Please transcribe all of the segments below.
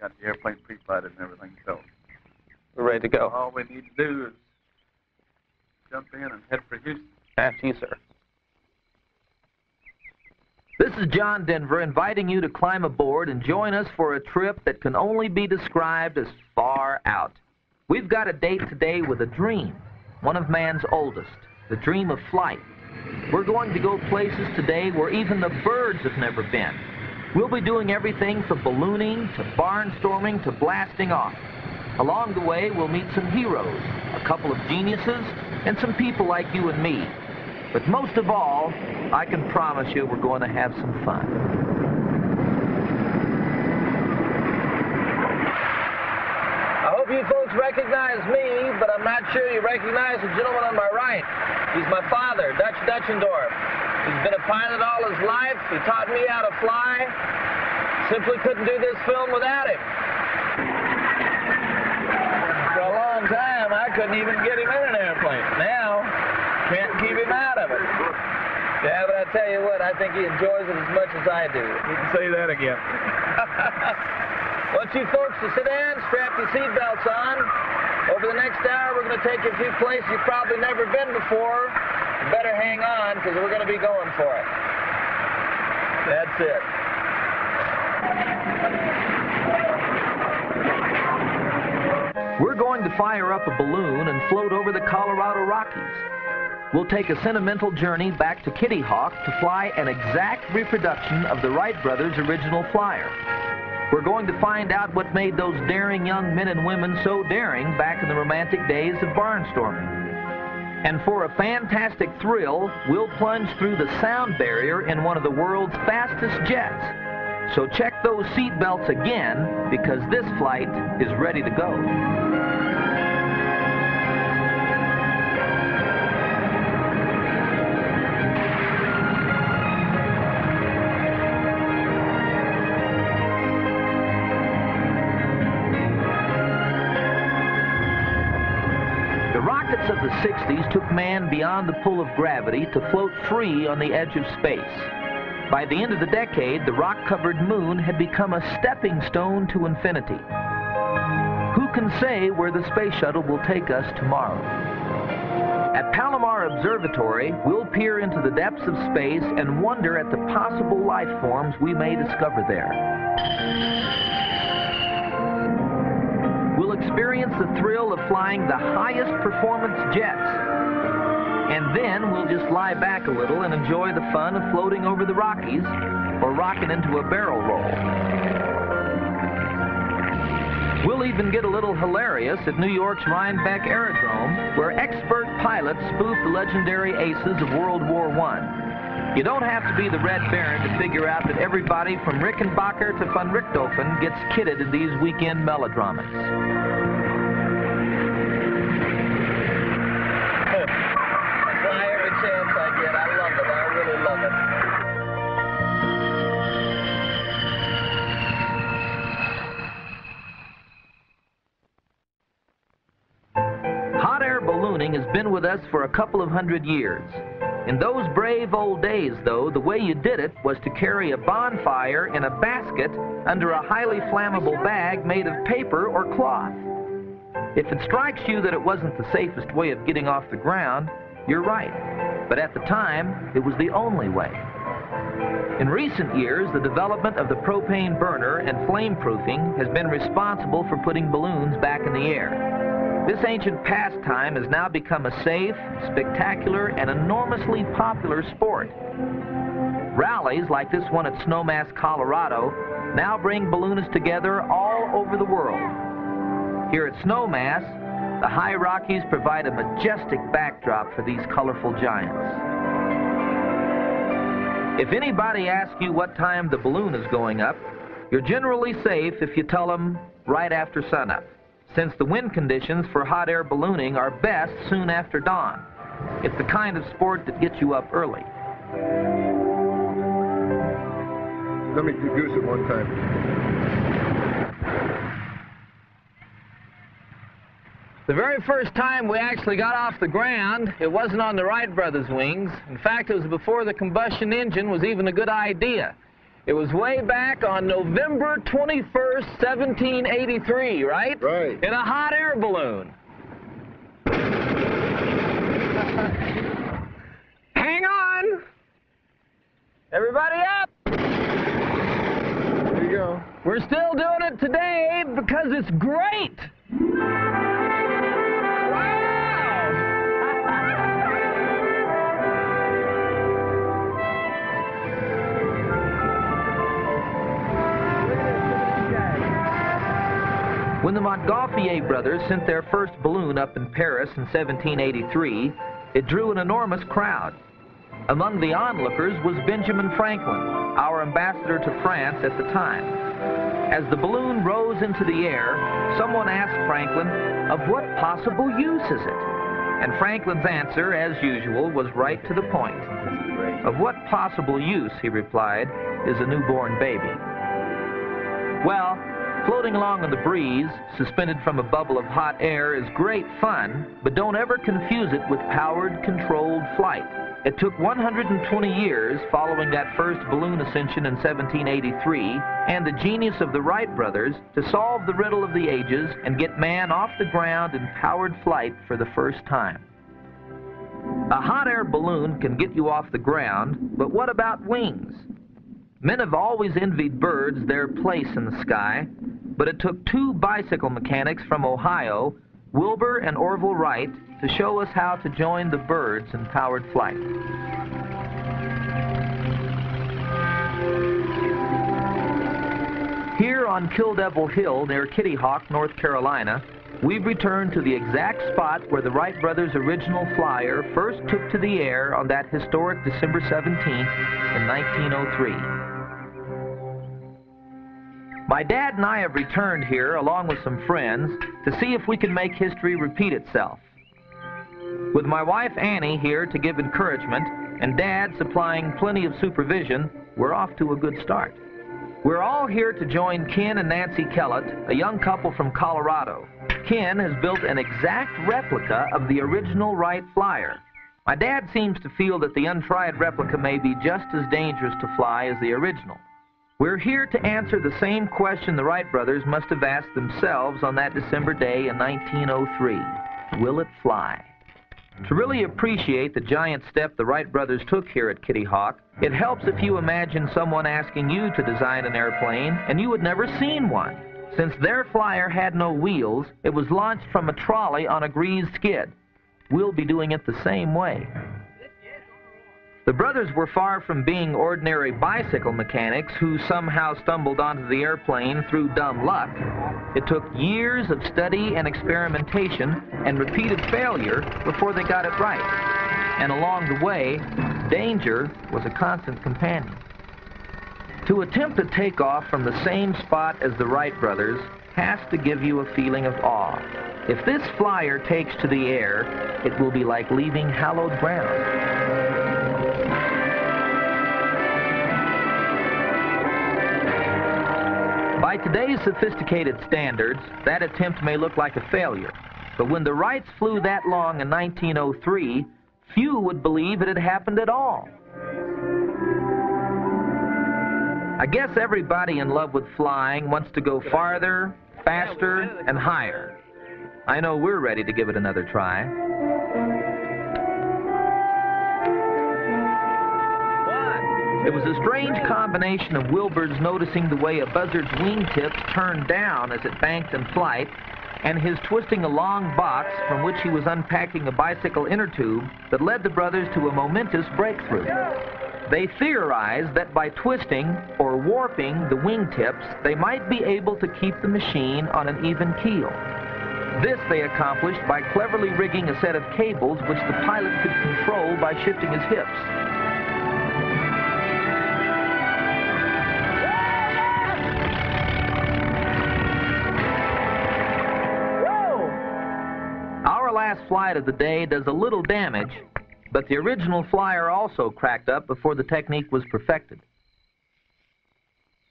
got the airplane pre-flighted and everything, so We're ready to go. all we need to do is jump in and head for Houston. After you, sir. This is John Denver inviting you to climb aboard and join us for a trip that can only be described as far out. We've got a date today with a dream, one of man's oldest, the dream of flight. We're going to go places today where even the birds have never been. We'll be doing everything from ballooning to barnstorming to blasting off. Along the way, we'll meet some heroes, a couple of geniuses, and some people like you and me. But most of all, I can promise you we're going to have some fun. I hope you folks recognize me, but I'm not sure you recognize the gentleman on my right. He's my father, Dutch Deutschendorf. He's been a pilot all his life. He taught me how to fly. Simply couldn't do this film without him. For a long time, I couldn't even get him in an airplane. Now, can't keep him out of it. Yeah, but I tell you what, I think he enjoys it as much as I do. You can say that again. want you folks to sit down, strap your seatbelts on. Over the next hour, we're going to take you a few places you've probably never been before. You better hang on, because we're going to be going for it. That's it. We're going to fire up a balloon and float over the Colorado Rockies. We'll take a sentimental journey back to Kitty Hawk to fly an exact reproduction of the Wright brothers' original flyer. We're going to find out what made those daring young men and women so daring back in the romantic days of barnstorming. And for a fantastic thrill, we'll plunge through the sound barrier in one of the world's fastest jets. So check those seat belts again, because this flight is ready to go. 60s man beyond the pull of gravity to float free on the edge of space. By the end of the decade, the rock-covered moon had become a stepping stone to infinity. Who can say where the space shuttle will take us tomorrow? At Palomar Observatory, we'll peer into the depths of space and wonder at the possible life forms we may discover there. We'll experience the thrill of flying the highest performance jets. And then we'll just lie back a little and enjoy the fun of floating over the Rockies or rocking into a barrel roll. We'll even get a little hilarious at New York's Rhinebeck Aerodrome, where expert pilots spoof the legendary aces of World War I. You don't have to be the Red Baron to figure out that everybody from Rickenbacker to von Richthofen gets kidded in these weekend melodramas. With us for a couple of hundred years. In those brave old days, though, the way you did it was to carry a bonfire in a basket under a highly flammable bag made of paper or cloth. If it strikes you that it wasn't the safest way of getting off the ground, you're right. But at the time, it was the only way. In recent years, the development of the propane burner and flame proofing has been responsible for putting balloons back in the air. This ancient pastime has now become a safe, spectacular, and enormously popular sport. Rallies like this one at Snowmass, Colorado, now bring balloonists together all over the world. Here at Snowmass, the high Rockies provide a majestic backdrop for these colorful giants. If anybody asks you what time the balloon is going up, you're generally safe if you tell them right after sunup, since the wind conditions for hot air ballooning are best soon after dawn. It's the kind of sport that gets you up early. Let me goose it one time. The very first time we actually got off the ground, it wasn't on the Wright brothers' wings. In fact, it was before the combustion engine was even a good idea. It was way back on November 21st, 1783, right? Right. In a hot air balloon. Hang on! Everybody up! There you go. We're still doing it today because it's great! When the Montgolfier brothers sent their first balloon up in Paris in 1783, it drew an enormous crowd. Among the onlookers was Benjamin Franklin, our ambassador to France at the time. As the balloon rose into the air, someone asked Franklin, of what possible use is it? And Franklin's answer, as usual, was right to the point. Of what possible use, he replied, is a newborn baby? Well, floating along in the breeze, suspended from a bubble of hot air, is great fun, but don't ever confuse it with powered, controlled flight. It took 120 years following that first balloon ascension in 1783 and the genius of the Wright brothers to solve the riddle of the ages and get man off the ground in powered flight for the first time. A hot air balloon can get you off the ground, but what about wings? Men have always envied birds their place in the sky, but it took two bicycle mechanics from Ohio, Wilbur and Orville Wright, to show us how to join the birds in powered flight. Here on Kill Devil Hill near Kitty Hawk, North Carolina, we've returned to the exact spot where the Wright brothers' original flyer first took to the air on that historic December 17th in 1903. My dad and I have returned here, along with some friends, to see if we can make history repeat itself. With my wife Annie here to give encouragement, and Dad supplying plenty of supervision, we're off to a good start. We're all here to join Ken and Nancy Kellett, a young couple from Colorado. Ken has built an exact replica of the original Wright Flyer. My dad seems to feel that the untried replica may be just as dangerous to fly as the original. We're here to answer the same question the Wright brothers must have asked themselves on that December day in 1903. Will it fly? To really appreciate the giant step the Wright brothers took here at Kitty Hawk, it helps if you imagine someone asking you to design an airplane and you had never seen one. Since their flyer had no wheels, it was launched from a trolley on a greased skid. We'll be doing it the same way. The brothers were far from being ordinary bicycle mechanics who somehow stumbled onto the airplane through dumb luck. It took years of study and experimentation and repeated failure before they got it right. And along the way, danger was a constant companion. To attempt a takeoff from the same spot as the Wright brothers has to give you a feeling of awe. If this flyer takes to the air, it will be like leaving hallowed ground. By today's sophisticated standards, that attempt may look like a failure. But when the Wrights flew that long in 1903, few would believe it had happened at all. I guess everybody in love with flying wants to go farther, faster, and higher. I know we're ready to give it another try. It was a strange combination of Wilbur's noticing the way a buzzard's wingtips turned down as it banked in flight, and his twisting a long box from which he was unpacking a bicycle inner tube that led the brothers to a momentous breakthrough. They theorized that by twisting or warping the wingtips, they might be able to keep the machine on an even keel. This they accomplished by cleverly rigging a set of cables which the pilot could control by shifting his hips. Our last flight of the day does a little damage, but the original flyer also cracked up before the technique was perfected.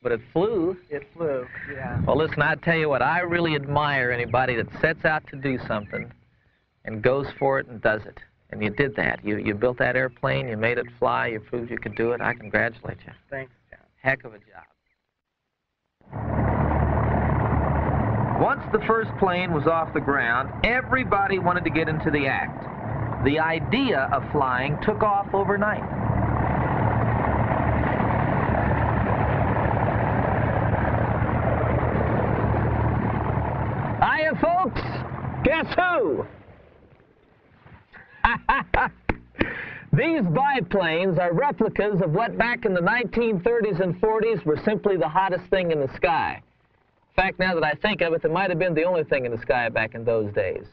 But it flew. It flew, yeah. Well, listen, I tell you what, I really admire anybody that sets out to do something and goes for it and does it. And you did that. You, you built that airplane, you made it fly, you proved you could do it. I congratulate you. Thanks, John. Heck of a job. Once the first plane was off the ground, everybody wanted to get into the act. The idea of flying took off overnight. Hiya, folks! Guess who? These biplanes are replicas of what back in the 1930s and 40s were simply the hottest thing in the sky. Fact, now that I think of it, it might have been the only thing in the sky back in those days.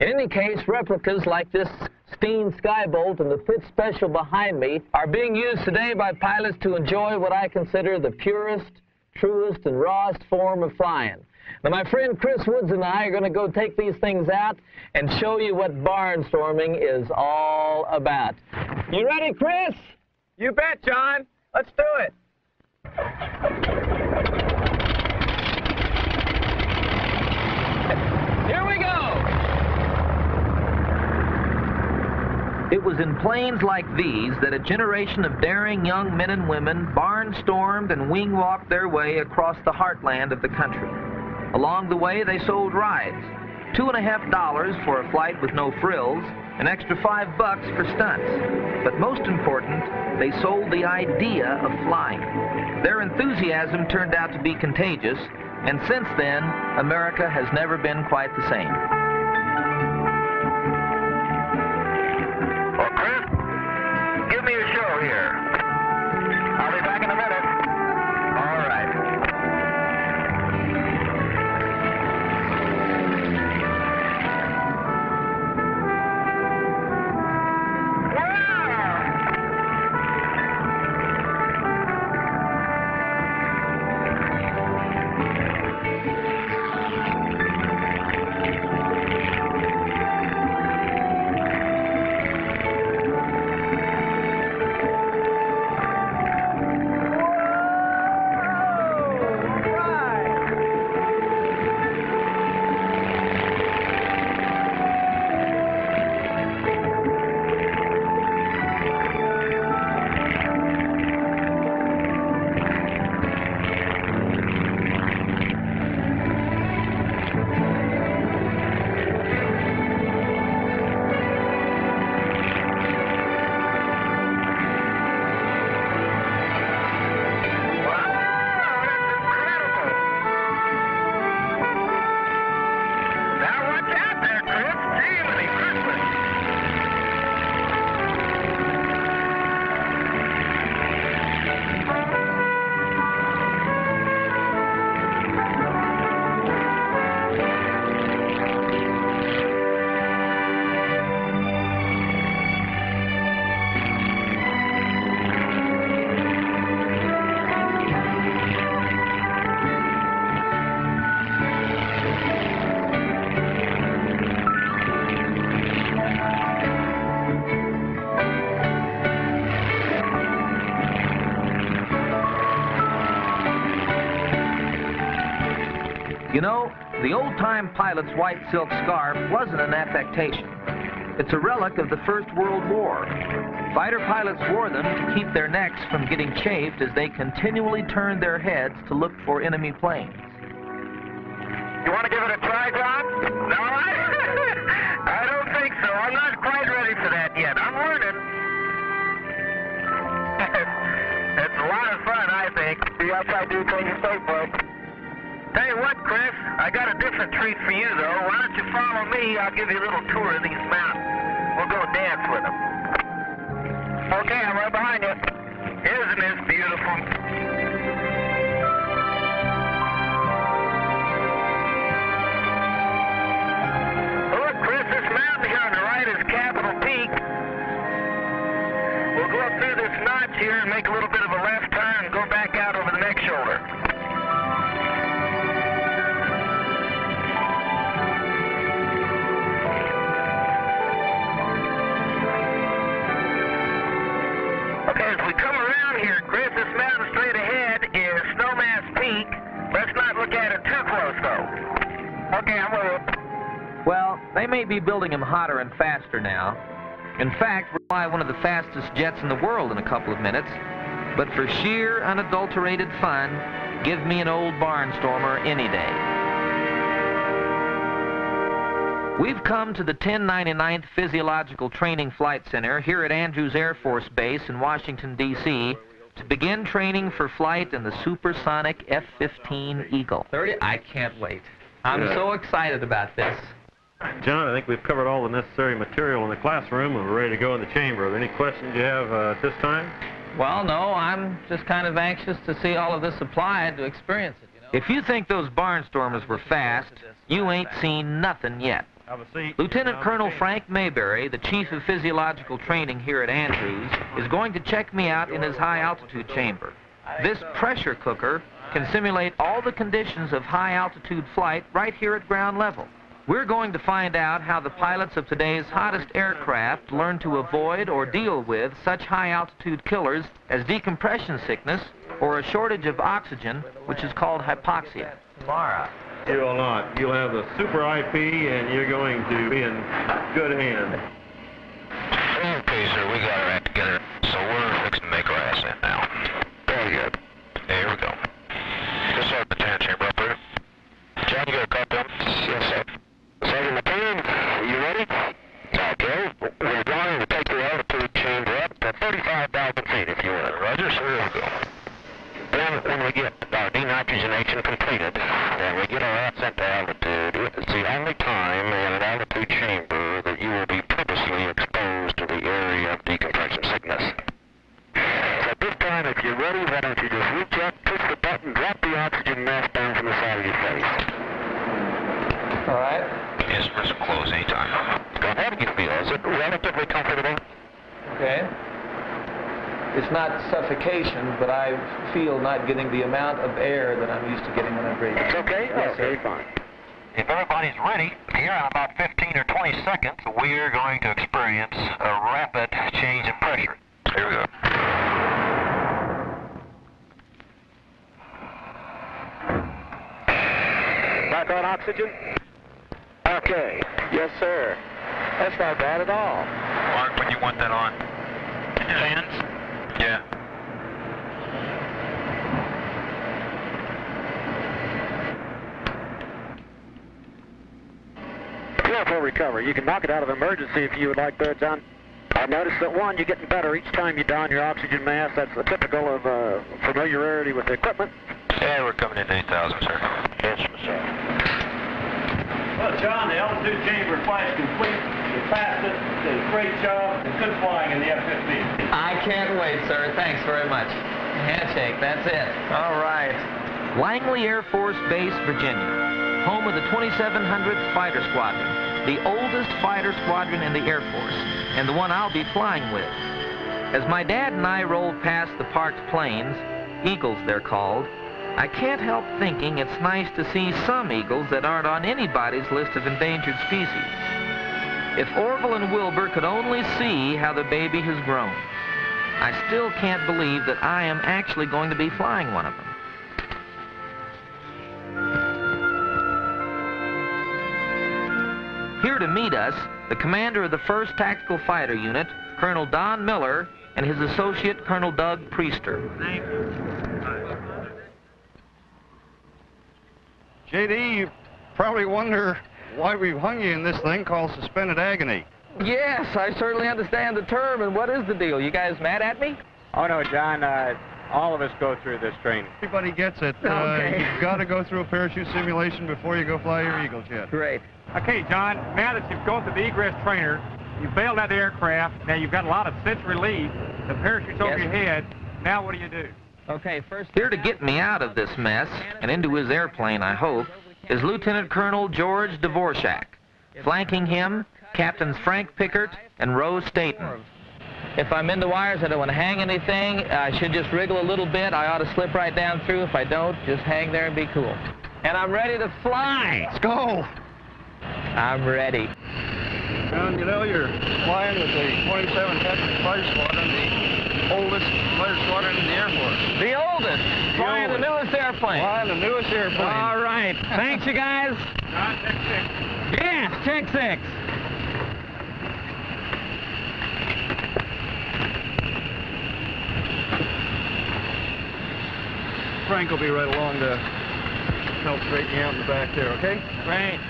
In any case, replicas like this Steen Skybolt and the Pitts Special behind me are being used today by pilots to enjoy what I consider the purest, truest, and rawest form of flying. Now, my friend Chris Woods and I are going to go take these things out and show you what barnstorming is all about. You ready, Chris? You bet, John. Let's do it. Here we go! It was in planes like these that a generation of daring young men and women barnstormed and wing-walked their way across the heartland of the country. Along the way, they sold rides. Two and a half dollars for a flight with no frills, an extra five bucks for stunts. But most important, they sold the idea of flying. Their enthusiasm turned out to be contagious, and since then, America has never been quite the same. Old-time pilot's white silk scarf wasn't an affectation. It's a relic of the First World War. Fighter pilots wore them to keep their necks from getting chafed as they continually turned their heads to look for enemy planes. You want to give it a try, John? No, I, I don't think so. I'm not quite ready for that yet. I'm learning. it's a lot of fun, I think. Yes, I do think you say, bud. Tell you what, Chris, I got a different treat for you, though. Why don't you follow me? I'll give you a little tour of these mountains. We'll go dance with them. Okay, I'm right behind you. Isn't this beautiful? Look, Chris, this mountain here on the right is Capitol Peak. We'll go up through this notch here and make a little bit of a left turn go back though. Okay, I'm with you. Well, they may be building them hotter and faster now. In fact, we'll fly one of the fastest jets in the world in a couple of minutes. But for sheer, unadulterated fun, give me an old barnstormer any day. We've come to the 1099th Physiological Training Flight Center here at Andrews Air Force Base in Washington, D.C. to begin training for flight in the supersonic F-15 Eagle. 30? I can't wait. I'm Yeah. so excited about this. John, I think we've covered all the necessary material in the classroom and we're ready to go in the chamber. Are there any questions you have uh, at this time? Well, no, I'm just kind of anxious to see all of this applied to experience it, you know. If you think those barnstormers were fast, you ain't seen nothing yet. Have a seat. Lieutenant Colonel Frank Mayberry, the Chief of Physiological Training here at Andrews, is going to check me out in his high-altitude chamber. This pressure cooker can simulate all the conditions of high-altitude flight right here at ground level. We're going to find out how the pilots of today's hottest aircraft learn to avoid or deal with such high-altitude killers as decompression sickness or a shortage of oxygen, which is called hypoxia. Mara. You will not. You'll have the super IP and you're going to be in good hands. Okay, sir, we got our act together, so we're fixing to make our ass in now. Very good. Here we go. Just start the tan chamber operator. John, you got a copy of Yes, sir. Sergeant McCann, you ready? Okay. We're going to take the altitude chamber up to 35,000 feet if you want. Roger, sir. Here we go. Then, when we get. Our denitrogenation completed, and we get our ascent to altitude, it's the only time in an altitude chamber that you will be purposely exposed to the area of decompression sickness. So at this time, if you're ready, why don't you just reach up, push the button, drop the oxygen mask down from the side of your face. All right. Yes, press close anytime. Go ahead, you feel. Is it relatively comfortable? Okay. It's not suffocation, but I feel not getting the amount of air that I'm used to getting when I breathe. It's okay? Yes, sir. okay, fine. If everybody's ready, here in about 15 or 20 seconds, we're going to experience a rapid change in pressure. Here we go. Back on oxygen? Okay. Yes, sir. That's not bad at all. Mark, when you want that on? Fans? Yeah. Beautiful recovery. You can knock it out of emergency if you would like there, John. I noticed that one, you're getting better each time you don your oxygen mask. That's the typical of uh, familiarity with the equipment. Yeah, we're coming in 8,000, sir. Yes, sir. Well, John, the altitude chamber flight's complete. You passed it. Did a great job. It's good flying in the F-15. I can't wait, sir. Thanks very much. Handshake, that's it. All right. Langley Air Force Base, Virginia, home of the 2700th Fighter Squadron, the oldest fighter squadron in the Air Force, and the one I'll be flying with. As my dad and I rolled past the parked planes, Eagles they're called, I can't help thinking it's nice to see some eagles that aren't on anybody's list of endangered species. If Orville and Wilbur could only see how the baby has grown. I still can't believe that I am actually going to be flying one of them. To meet us, the commander of the 1st Tactical Fighter Unit, Colonel Don Miller, and his associate, Colonel Doug Priester. Thank you. JD, you probably wonder why we've hung you in this thing called suspended agony. Yes, I certainly understand the term. And what is the deal? You guys mad at me? Oh, no, John. Uh, all of us go through this training. Everybody gets it. Uh, You've got to go through a parachute simulation before you go fly your Eagle jet. Great. Okay, John, now that you've gone through the egress trainer, you bailed out the aircraft, now you've got a lot of sense relief, the parachute's over your head, now what do you do? Okay, first. Here to get me out of this mess, and into his airplane, I hope, is Lieutenant Colonel George Dvorak. Flanking him, Captains Frank Pickert and Rose Staten. If I'm in the wires, I don't want to hang anything. I should just wriggle a little bit. I ought to slip right down through. If I don't, just hang there and be cool. And I'm ready to fly. Let's go! I'm ready. John, you know, you're flying with the 27 Tactical Fighter Squadron, the oldest fighter squadron in the Air Force. The oldest. Flying the newest airplane. Flying the newest airplane. All right. Thanks, you guys. John, check six. Yes, check six. Frank will be right along to help straighten you out in the back there, okay? Right.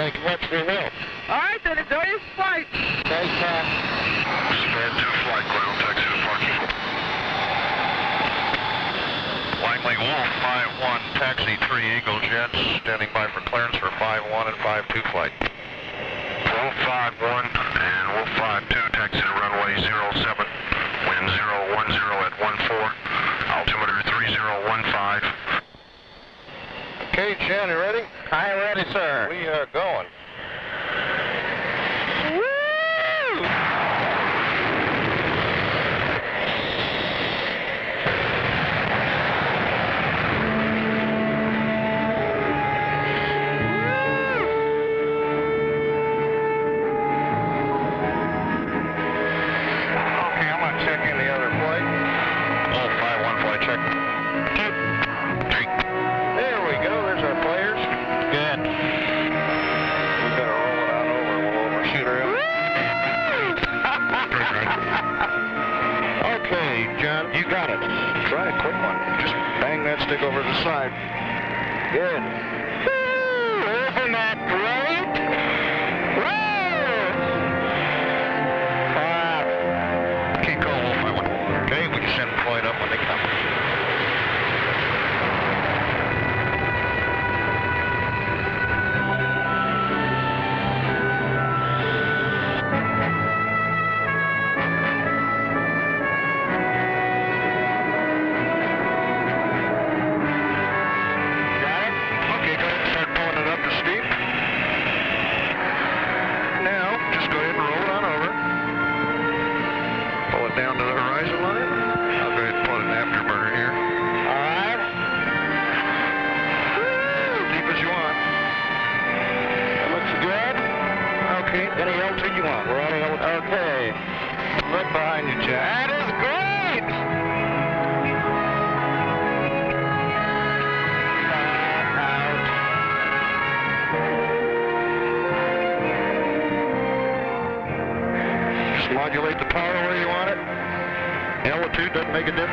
Thank you much for your help. All right, then enjoy your flight. Thanks, Pat. Span 2 flight, ground taxi to Park Eagle. Langley Wolf 5-1, taxi 3 Eagle Jets, standing by for clearance for 5-1 and 5-2 flight. Wolf 5-1 and Wolf 5-2, taxi to runway 07, wind 010 at 14, altimeter 3015. Okay, Jen, you ready? I'm ready, sir. We are going. Stick over the side. Good. Isn't that great? Keep going, Wolf 5-1. Okay, we can send flight up when they come.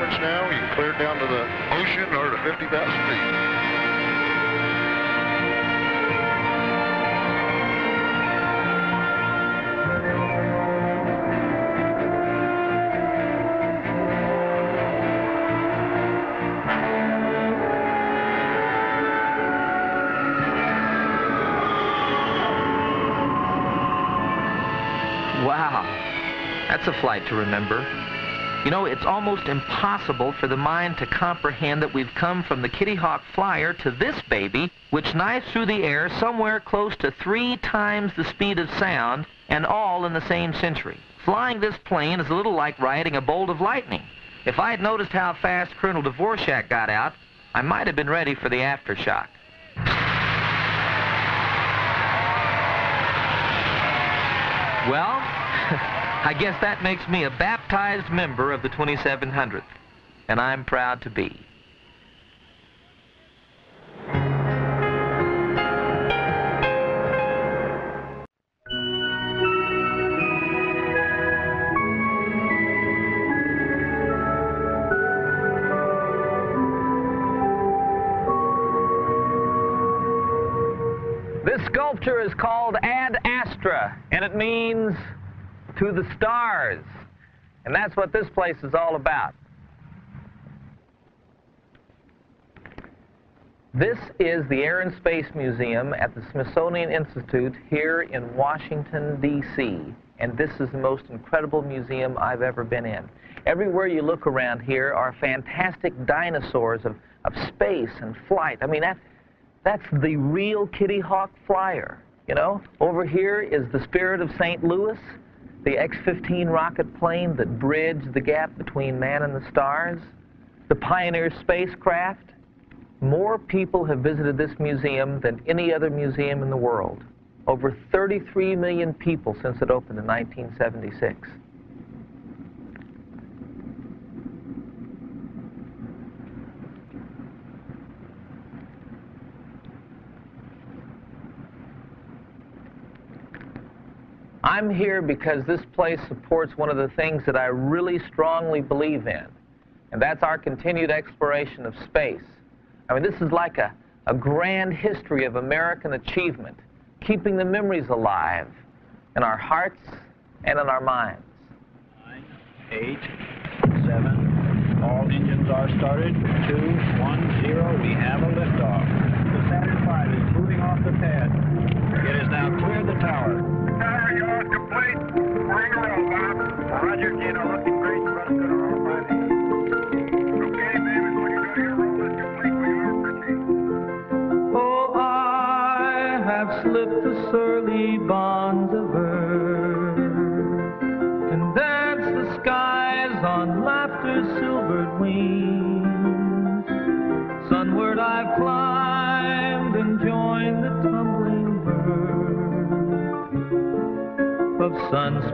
Difference now. You can clear down to the ocean or to 50,000 feet. Wow, that's a flight to remember. You know, it's almost impossible for the mind to comprehend that we've come from the Kitty Hawk Flyer to this baby, which knifes through the air somewhere close to three times the speed of sound, and all in the same century. Flying this plane is a little like riding a bolt of lightning. If I had noticed how fast Colonel Dvorak got out, I might have been ready for the aftershock. Well, I guess that makes me a baptized member of the 2700th, and I'm proud to be. This sculpture is called Ad Astra, and it means to the stars. And that's what this place is all about. This is the Air and Space Museum at the Smithsonian Institute here in Washington, D.C. And this is the most incredible museum I've ever been in. Everywhere you look around here are fantastic dinosaurs of, of space and flight. I mean, that, that's the real Kitty Hawk Flyer, you know? Over here is the Spirit of St. Louis, the X-15 rocket plane that bridged the gap between man and the stars, the Pioneer spacecraft, More people have visited this museum than any other museum in the world. Over 33 million people since it opened in 1976. I'm here because this place supports one of the things that I really strongly believe in, and that's our continued exploration of space. I mean, this is like a, a grand history of American achievement, keeping the memories alive in our hearts and in our minds. Nine, eight, seven, all engines are started. Two, one, zero, we have a liftoff. The Saturn V is moving off the pad. It has now cleared the tower. Tower, yours complete. We're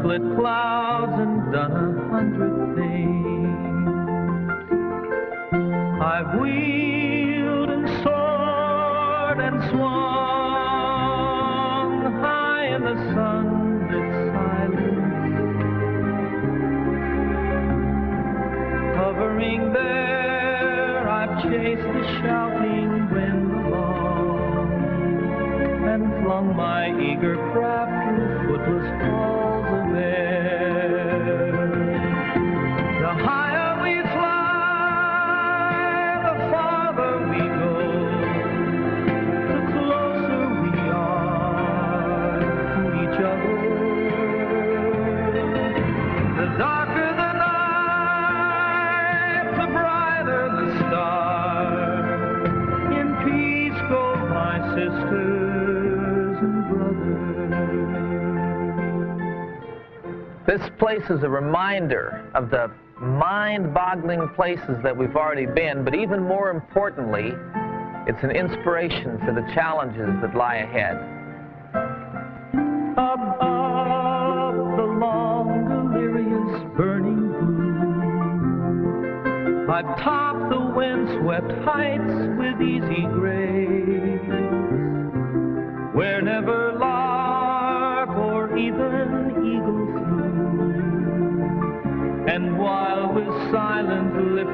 sun-split clouds and done a hundred things. I've wheeled and soared and swung high in the sunlit silence, hovering there. I've chased the shouting wind along and flung my eager craft through footless place is a reminder of the mind-boggling places that we've already been, but even more importantly, it's an inspiration for the challenges that lie ahead. above the long delirious burning blue. I've topped the windswept heights with easy grace,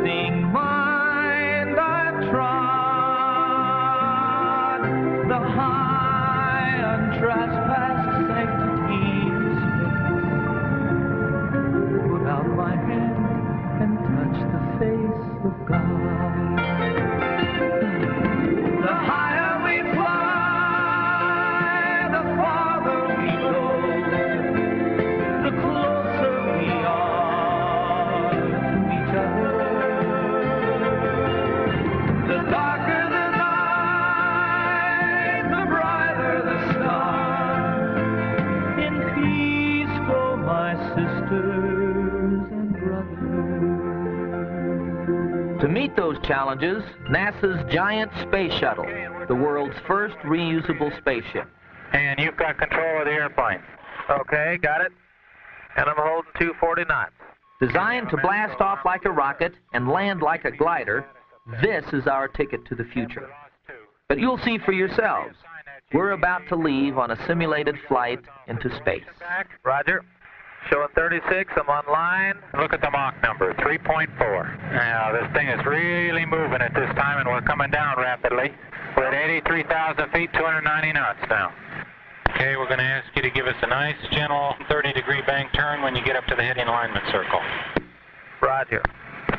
silent mind I've trod the high untrespassed sanctities, put out my hand and touch the face of God. Challenges, NASA's giant space shuttle, the world's first reusable spaceship. And you've got control of the airplane. Okay, got it. And I'm holding 240 knots. Designed to blast off like a rocket and land like a glider, this is our ticket to the future. But you'll see for yourselves. We're about to leave on a simulated flight into space. Roger. Showing 36. I'm on line. Look at the Mach number, 3.4. Now, this thing is really moving at this time, and we're coming down rapidly. We're at 83,000 feet, 290 knots now. Okay, we're going to ask you to give us a nice, gentle 30-degree bank turn when you get up to the heading alignment circle. Roger.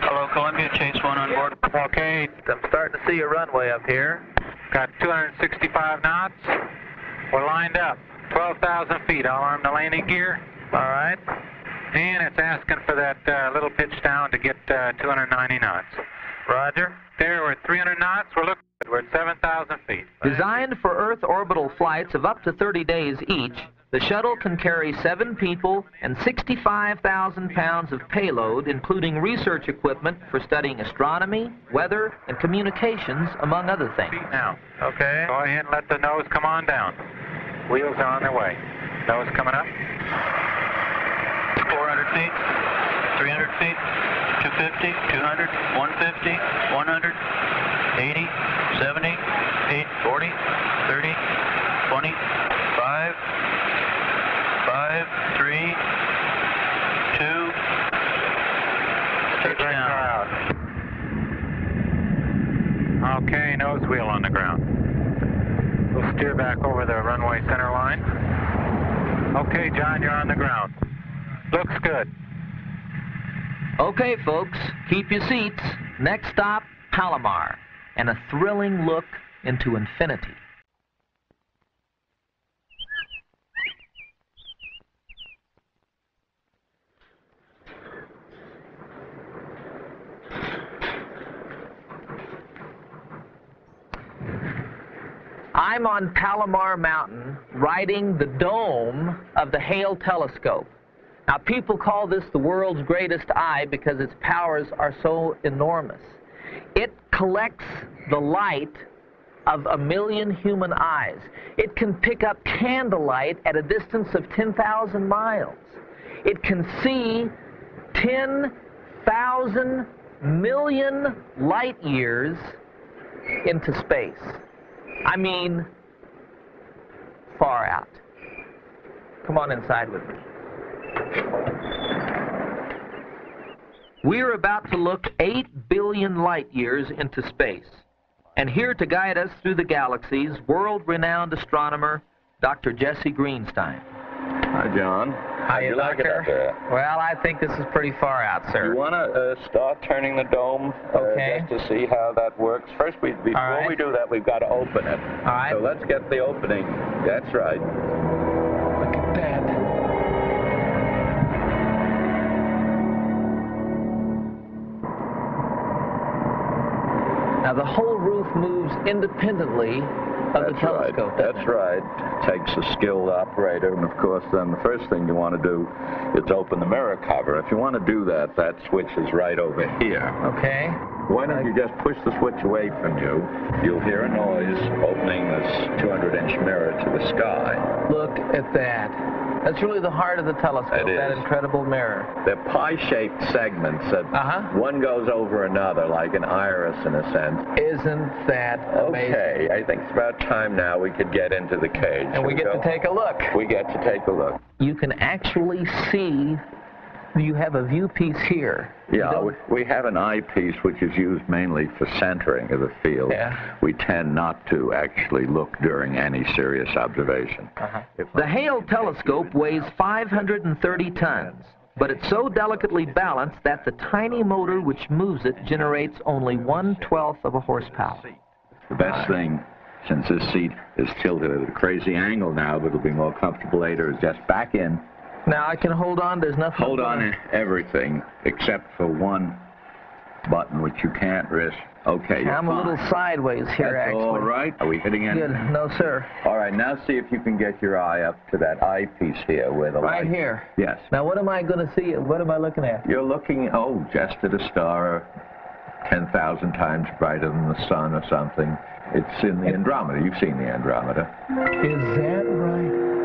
Hello, Columbia, Chase 1 on board. Okay, I'm starting to see a runway up here. Got 265 knots. We're lined up. 12,000 feet. I'll arm the landing gear. All right. And it's asking for that uh, little pitch down to get uh, 290 knots. Roger. There, we're at 300 knots. We're looking good. We're at 7,000 feet. Designed for Earth orbital flights of up to 30 days each, The shuttle can carry seven people and 65,000 pounds of payload, including research equipment for studying astronomy, weather, and communications, among other things. Now, okay. Go ahead and let the nose come on down. Wheels are on their way. Nose coming up. 400 feet, 300 feet, 250, 200, 150, 100, 80, 70, 8, 40, 30, 20, 5, 5, 3, 2, touchdown. Okay, nose wheel on the ground. We'll steer back over the runway center line. Okay, John, you're on the ground. Looks good. Okay, folks, keep your seats. Next stop, Palomar, and a thrilling look into infinity. I'm on Palomar Mountain riding the dome of the Hale telescope. Now, people call this the world's greatest eye because its powers are so enormous. It collects the light of a million human eyes. It can pick up candlelight at a distance of 10,000 miles. It can see 10,000 million light years into space. I mean, far out. Come on inside with me. We're about to look 8 billion light years into space. And here to guide us through the galaxies, world-renowned astronomer Dr. Jesse Greenstein. Hi, John. How you like it up there? Well, I think this is pretty far out, sir. You want to uh, start turning the dome uh, Okay. just to see how that works? First, we, before right. we do that, we've got to open it. All right. So let's get the opening. That's right. Now the whole roof moves independently of the That's right. telescope. doesn't That's it? right. Takes a skilled operator, and of course, then the first thing you want to do is open the mirror cover. If you want to do that, that switch is right over here. Okay. Why don't you just push the switch away from you? You'll hear a noise opening this 200-inch mirror to the sky. Look at that. That's really the heart of the telescope, that incredible mirror. They're pie-shaped segments that Uh-huh. one goes over another, like an iris in a sense. Isn't that amazing? Okay, I think it's about time now we could get into the cage. And we get to take a look. We get to take a look. You can actually see, you have a view piece here. Yeah, we, we have an eyepiece which is used mainly for centering of the field. Yeah. We tend not to actually look during any serious observation. Uh-huh. The Hale telescope weighs 530 tons, but it's so delicately balanced that the tiny motor which moves it generates only one-twelfth of a horsepower. The best thing, since this seat is tilted at a crazy angle now, but it'll be more comfortable later, is just back in, Now I can hold on, there's nothing... hold on to everything except for one button which you can't risk. Okay, you're I'm a little sideways here, That's actually. all right. Are we hitting anything? Good. No, sir. All right, now see if you can get your eye up to that eyepiece here where the Right light... here. Yes. Now, what am I going to see? What am I looking at? You're looking, oh, just at a star 10,000 times brighter than the sun or something. It's in the Andromeda. You've seen the Andromeda. Is that right?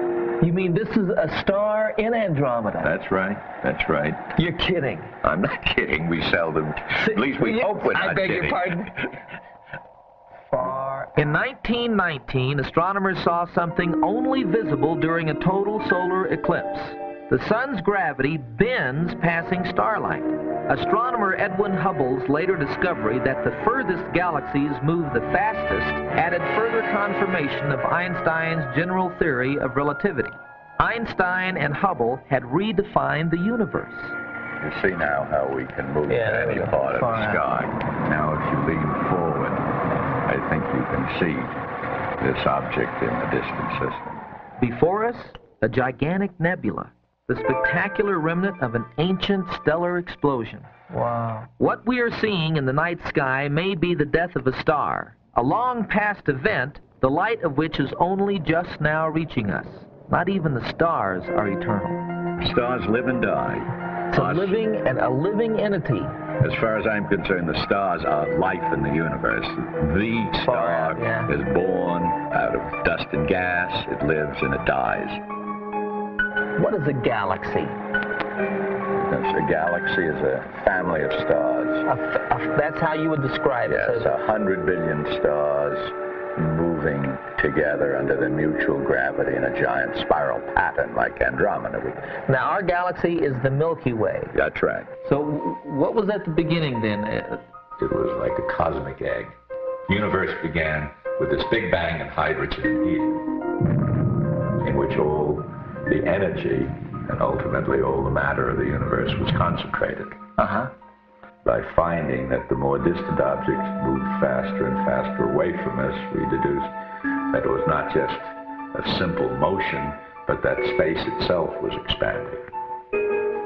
You mean this is a star in Andromeda? That's right. That's right. You're kidding. I'm not kidding. We seldom, at least we hope we're not I beg kidding. your pardon. Far. In 1919, astronomers saw something only visible during a total solar eclipse. The sun's gravity bends passing starlight. Astronomer Edwin Hubble's later discovery that the furthest galaxies move the fastest added further confirmation of Einstein's general theory of relativity. Einstein and Hubble had redefined the universe. You see now how we can move Yeah, to any part of the sky. Now, if you lean forward, I think you can see this object in the distant system. Before us, a gigantic nebula, the spectacular remnant of an ancient stellar explosion. Wow. What we are seeing in the night sky may be the death of a star, a long past event, the light of which is only just now reaching us. not even the stars are eternal. Stars live and die. It's a Us- living and a living entity. As far as I'm concerned, the stars are life in the universe. The star out, yeah. is born out of dust and gas. It lives and it dies. What is a galaxy? Yes, A galaxy is a family of stars. A f- a- that's how you would describe it. Yes, a hundred billion stars moving together under the mutual gravity in a giant spiral pattern like Andromeda. Now our galaxy is the Milky Way. That's right. So what was at the beginning then? It was like a cosmic egg. The universe began with this big bang of hydrogen and helium, in which all the energy and ultimately all the matter of the universe was concentrated. Uh-huh. By finding that the more distant objects moved faster and faster away from us, we deduced that it was not just a simple motion, but that space itself was expanding.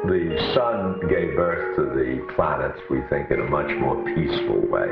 The sun gave birth to the planets, we think, in a much more peaceful way,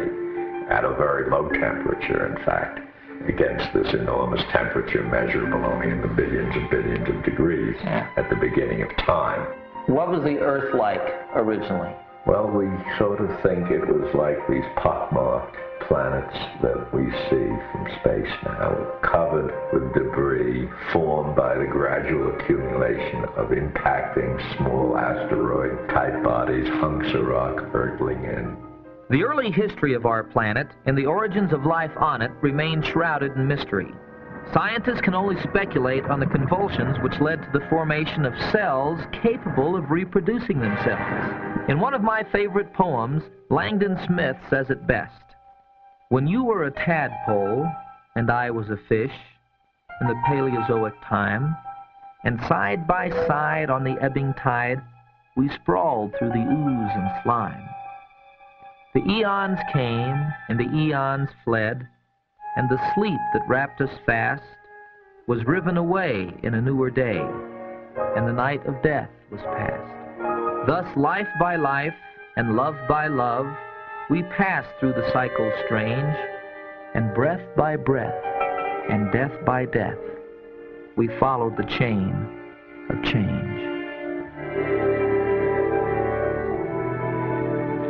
at a very low temperature, in fact, against this enormous temperature measurable only in the billions and billions of degrees Yeah. at the beginning of time. What was the Earth like originally? Well, we sort of think it was like these pockmarked planets that we see from space now, covered with debris formed by the gradual accumulation of impacting small asteroid-type bodies, hunks of rock hurtling in. The early history of our planet and the origins of life on it remain shrouded in mystery. Scientists can only speculate on the convulsions which led to the formation of cells capable of reproducing themselves. In one of my favorite poems, Langdon Smith says it best. When you were a tadpole and I was a fish in the Paleozoic time, and side by side on the ebbing tide, we sprawled through the ooze and slime. The eons came and the eons fled, and the sleep that wrapped us fast was riven away in a newer day, and the night of death was past. Thus, life by life and love by love, we passed through the cycle strange, and breath by breath and death by death, we followed the chain of change.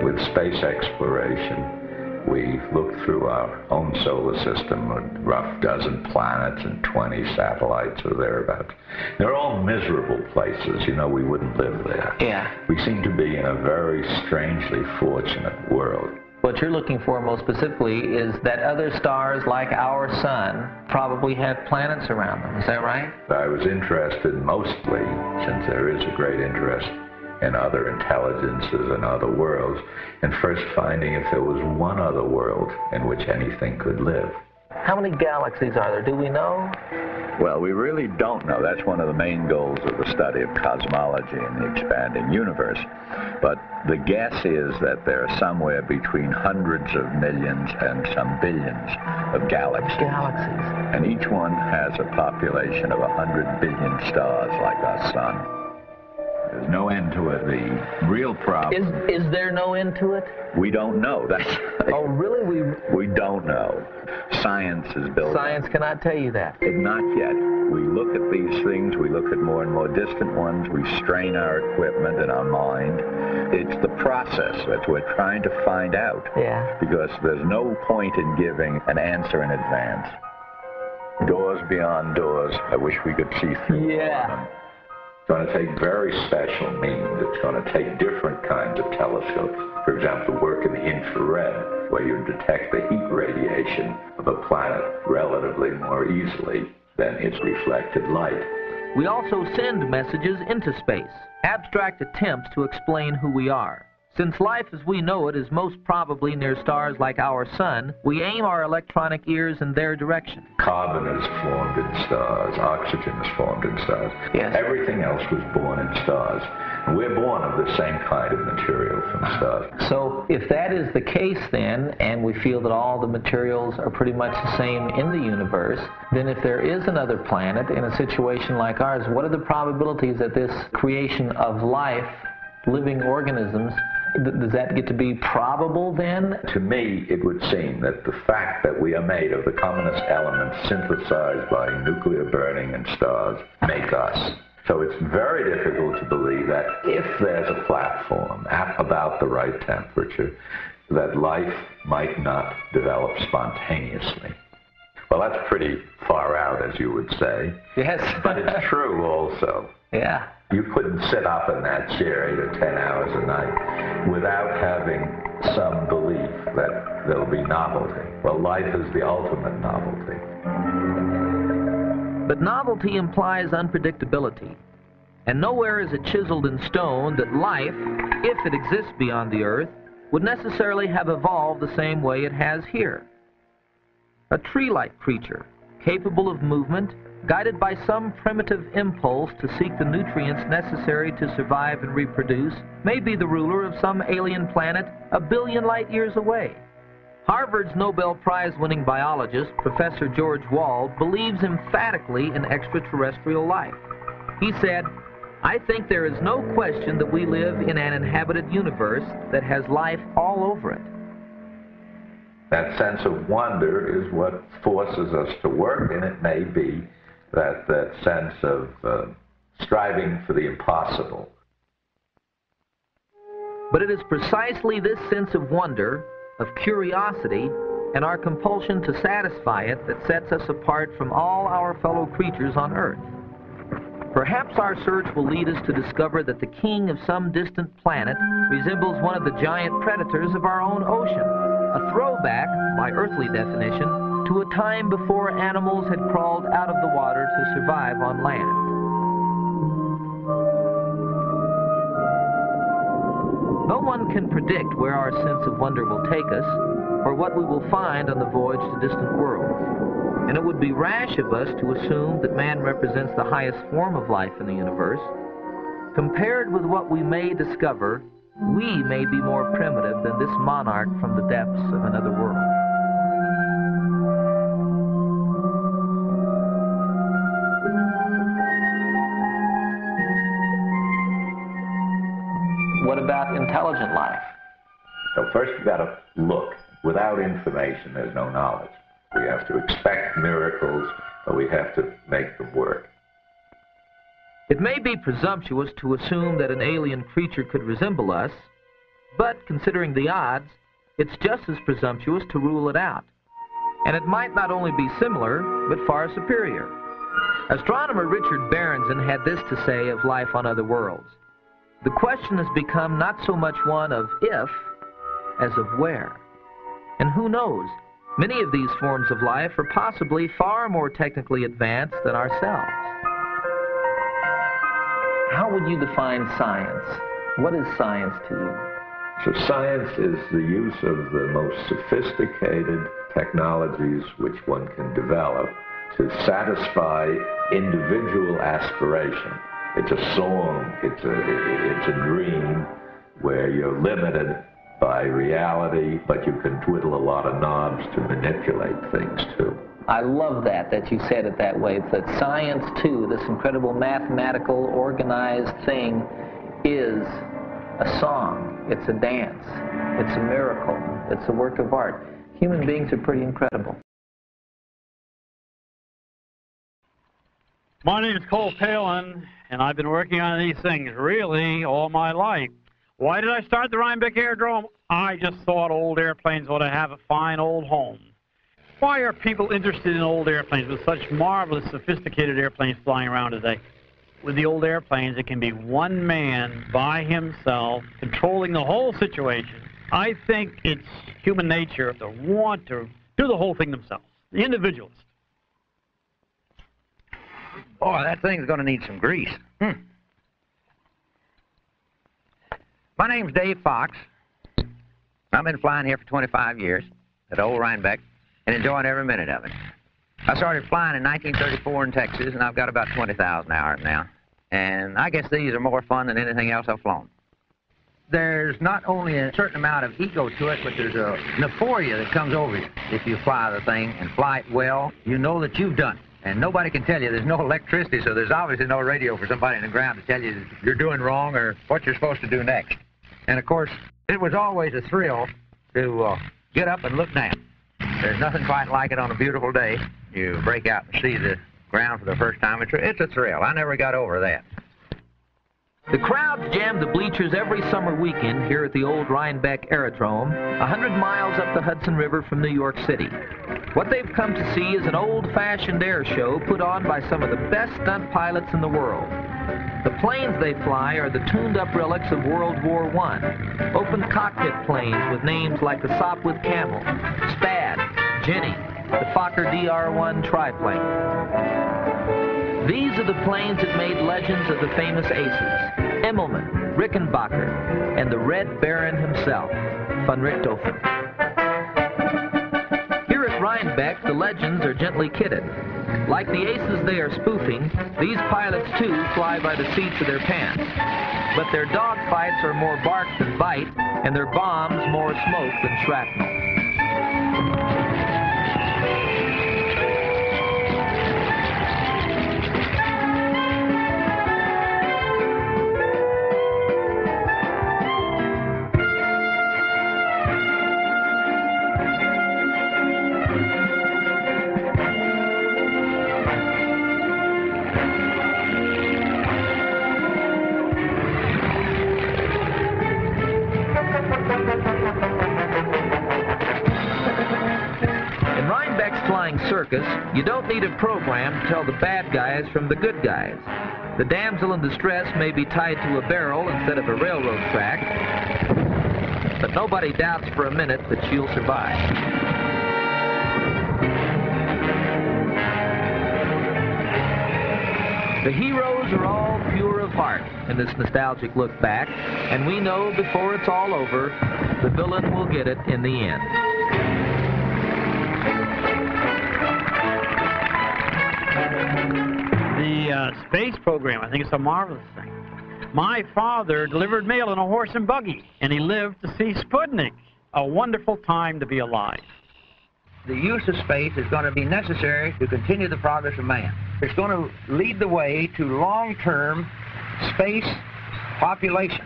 With space exploration, we looked through our own solar system, a rough dozen planets and 20 satellites or thereabouts. They're all miserable places. You know, we wouldn't live there. Yeah. We seem to be in a very strangely fortunate world. What you're looking for most specifically is that other stars like our sun probably have planets around them. Is that right? I was interested mostly, since there is a great interest in other intelligences and other worlds, and first finding if there was one other world in which anything could live. How many galaxies are there? Do we know? Well, we really don't know. That's one of the main goals of the study of cosmology and the expanding universe. But the guess is that there are somewhere between hundreds of millions and some billions of galaxies. Galaxies. And each one has a population of 100 billion stars like our sun. There's no end to it. The real problem, Is is there no end to it? we don't know. That's Oh, really? We we don't know. Science is built. science cannot tell you that. But not yet. We look at these things, we look at more and more distant ones, we strain our equipment and our mind. It's the process that we're trying to find out Yeah. because there's no point in giving an answer in advance. Doors beyond doors, I wish we could see through. Yeah. It's going to take very special means. It's going to take different kinds of telescopes. For example, work in the infrared, where you detect the heat radiation of a planet relatively more easily than its reflected light. We also send messages into space, abstract attempts to explain who we are. Since life as we know it is most probably near stars like our sun, we aim our electronic ears in their direction. Carbon is formed in stars. Oxygen is formed in stars. Yes. Everything else was born in stars. And we're born of the same kind of material from stars. So if that is the case then, and we feel that all the materials are pretty much the same in the universe, then if there is another planet in a situation like ours, what are the probabilities that this creation of life, living organisms, Does that get to be probable then? To me, it would seem that the fact that we are made of the commonest elements synthesized by nuclear burning in stars make us. So it's very difficult to believe that if there's a platform at about the right temperature, that life might not develop spontaneously. Well, that's pretty far out, as you would say. Yes. But it's true also. Yeah. You couldn't sit up in that chair eight or ten hours a night without having some belief that there'll be novelty. Well, life is the ultimate novelty. But novelty implies unpredictability. And nowhere is it chiseled in stone that life, if it exists beyond the earth, would necessarily have evolved the same way it has here. A tree-like creature, capable of movement, guided by some primitive impulse to seek the nutrients necessary to survive and reproduce, may be the ruler of some alien planet a billion light years away. Harvard's Nobel Prize winning biologist, Professor George Wald, believes emphatically in extraterrestrial life. He said, I think there is no question that we live in an inhabited universe that has life all over it. That sense of wonder is what forces us to work, and it may be that, that sense of uh, striving for the impossible. But it is precisely this sense of wonder, of curiosity, and our compulsion to satisfy it that sets us apart from all our fellow creatures on Earth. Perhaps our search will lead us to discover that the king of some distant planet resembles one of the giant predators of our own ocean, a throwback, by earthly definition, to a time before animals had crawled out of the water to survive on land. No one can predict where our sense of wonder will take us, or what we will find on the voyage to distant worlds. And it would be rash of us to assume that man represents the highest form of life in the universe. Compared with what we may discover, we may be more primitive than this monarch from the depths of another world. What about intelligent life? So first we've got to look. Without information, there's no knowledge. We have to expect miracles, but we have to make them work. It may be presumptuous to assume that an alien creature could resemble us, but considering the odds, it's just as presumptuous to rule it out. And it might not only be similar, but far superior. Astronomer Richard Berendzen had this to say of life on other worlds. The question has become not so much one of if, as of where. And who knows, many of these forms of life are possibly far more technically advanced than ourselves. How would you define science? What is science to you? So science is the use of the most sophisticated technologies which one can develop to satisfy individual aspiration. It's a song, it's a, it's a dream where you're limited by reality, but you can twiddle a lot of knobs to manipulate things too. I love that, that you said it that way. That science, too, this incredible mathematical, organized thing, is a song. It's a dance. It's a miracle. It's a work of art. Human beings are pretty incredible. My name is Cole Palen, and I've been working on these things really all my life. Why did I start the Rhinebeck Aerodrome? I just thought old airplanes ought to have a fine old home. Why are people interested in old airplanes with such marvelous, sophisticated airplanes flying around today? With the old airplanes, it can be one man by himself controlling the whole situation. I think it's human nature to want to do the whole thing themselves, the individualist. Boy, that thing's going to need some grease. Hmm. My name's Dave Fox. I've been flying here for 25 years at old Rhinebeck and enjoying every minute of it. I started flying in 1934 in Texas, and I've got about 20,000 hours now. And I guess these are more fun than anything else I've flown. There's not only a certain amount of ego to it, but there's a euphoria that comes over you. If you fly the thing and fly it well, you know that you've done it. And nobody can tell you. There's no electricity, so there's obviously no radio for somebody in the ground to tell you you're doing wrong or what you're supposed to do next. And of course, It was always a thrill to uh, get up and look down. There's nothing quite like it on a beautiful day. You break out and see the ground for the first time. It's, it's a thrill. I never got over that. The crowds jam the bleachers every summer weekend here at the old Rhinebeck Aerodrome, 100 miles up the Hudson River from New York City. What they've come to see is an old-fashioned air show put on by some of the best stunt pilots in the world. The planes they fly are the tuned-up relics of World War I. Open cockpit planes with names like the Sopwith Camel, Spad, Jenny, the Fokker DR-1 triplane. These are the planes that made legends of the famous aces, Immelmann, Rickenbacker, and the Red Baron himself, von Richthofen. Here at Rhinebeck, the legends are gently kidded. Like the aces they are spoofing, these pilots too fly by the seats of their pants. But their dogfights are more bark than bite, and their bombs more smoke than shrapnel. Circus, you don't need a program to tell the bad guys from the good guys. The damsel in distress may be tied to a barrel instead of a railroad track, but nobody doubts for a minute that she'll survive. The heroes are all pure of heart in this nostalgic look back, and we know before it's all over, the villain will get it in the end. Uh, space program, I think it's a marvelous thing. My father delivered mail in a horse and buggy, and he lived to see Sputnik. A wonderful time to be alive. The use of space is going to be necessary to continue the progress of man. It's going to lead the way to long-term space population.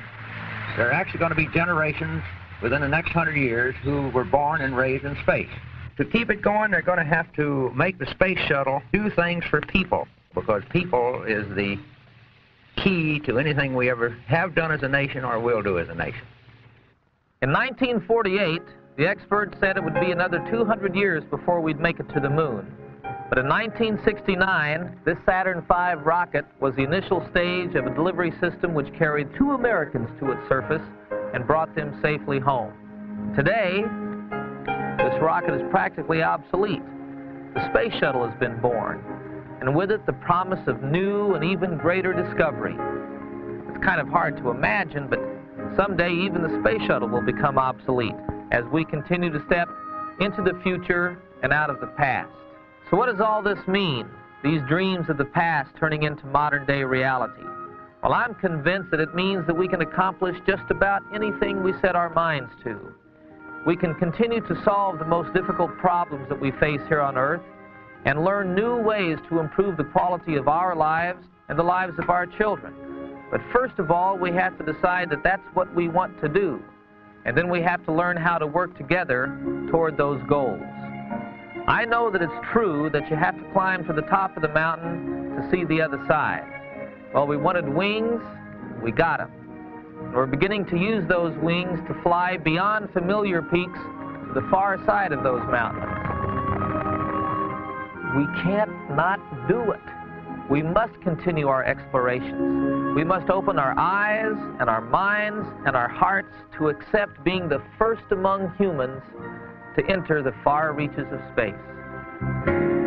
There are actually going to be generations within the next hundred years who were born and raised in space. To keep it going, they're going to have to make the space shuttle do things for people, because people is the key to anything we ever have done as a nation or will do as a nation. In 1948, the experts said it would be another 200 years before we'd make it to the moon. But in 1969, this Saturn V rocket was the initial stage of a delivery system which carried two Americans to its surface and brought them safely home. Today, this rocket is practically obsolete. The space shuttle has been born, and with it the promise of new and even greater discovery. It's kind of hard to imagine, but someday even the space shuttle will become obsolete as we continue to step into the future and out of the past. So what does all this mean? These dreams of the past turning into modern day reality? Well, I'm convinced that it means that we can accomplish just about anything we set our minds to. We can continue to solve the most difficult problems that we face here on Earth and learn new ways to improve the quality of our lives and the lives of our children. But first of all, we have to decide that that's what we want to do. And then we have to learn how to work together toward those goals. I know that it's true that you have to climb to the top of the mountain to see the other side. Well, we wanted wings, we got them. We're beginning to use those wings to fly beyond familiar peaks to the far side of those mountains. We can't not do it. We must continue our explorations. We must open our eyes and our minds and our hearts to accept being the first among humans to enter the far reaches of space.